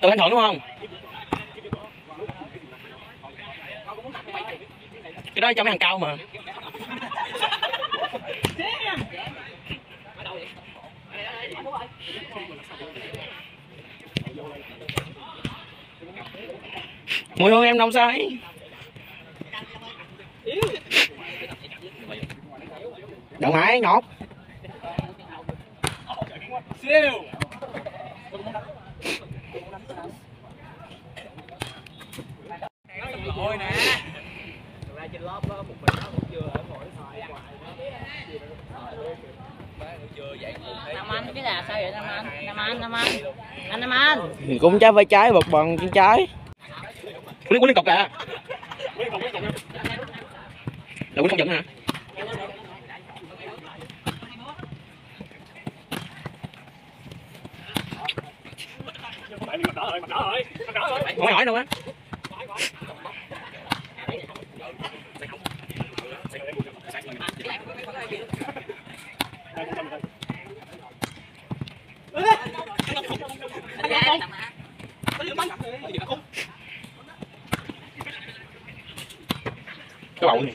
từ anh thuận đúng không? Cái đó cho mấy thằng cao mà. Mùi hương em đâu sai đậu mãi ngọt siêu ôi nè ra trên lớp một mình nó cũng chưa ở ngồi chưa dạy Nam Anh cái là sao vậy Nam Anh? Nam Anh, Nam Anh. Anh Nam Anh. thì cũng trái phải trái bật bằng chân trái quýnh quýnh liên tục kìa là quýnh không giận hả hỏi hỏi đâu á. Cái bầu này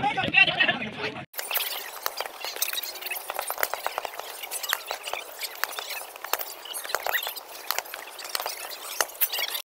Vai, vai, vai.